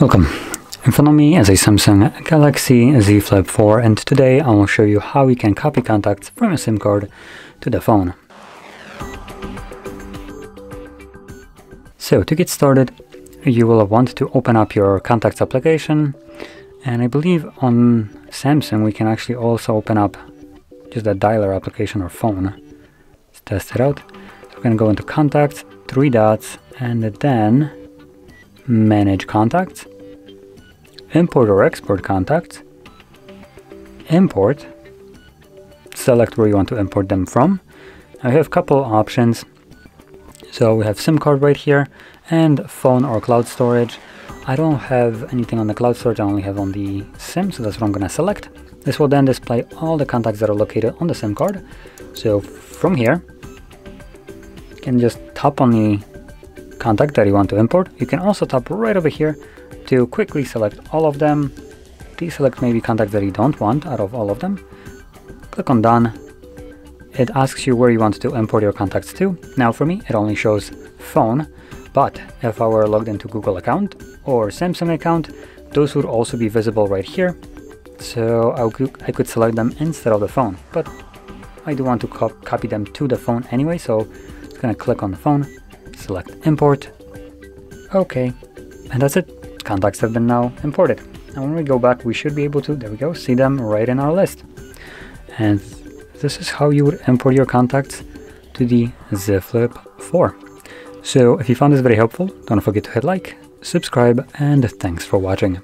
Welcome. In front of me is a Samsung Galaxy Z Flip 4 and today I will show you how we can copy contacts from a SIM card to the phone. So to get started you will want to open up your contacts application and I believe on Samsung we can actually also open up just a dialer application or phone. Let's test it out. So we're going to go into contacts, three dots and then manage contacts, import or export contacts, import, select where you want to import them from. I have a couple options. So we have SIM card right here and phone or cloud storage. I don't have anything on the cloud storage, I only have on the SIM, so that's what I'm going to select. This will then display all the contacts that are located on the SIM card. So from here, you can just tap on the contact that you want to import. You can also tap right over here to quickly select all of them. Deselect maybe contacts that you don't want out of all of them. Click on done. It asks you where you want to import your contacts to. Now for me, it only shows phone, but if I were logged into Google account or Samsung account, those would also be visible right here. So I could, select them instead of the phone, but I do want to co copy them to the phone anyway, so I'm gonna click on the phone select import. Okay, and that's it. Contacts have been now imported. And when we go back, we should be able to, there we go, see them right in our list. And this is how you would import your contacts to the Z Flip 4. So if you found this very helpful, don't forget to hit like, subscribe, and thanks for watching.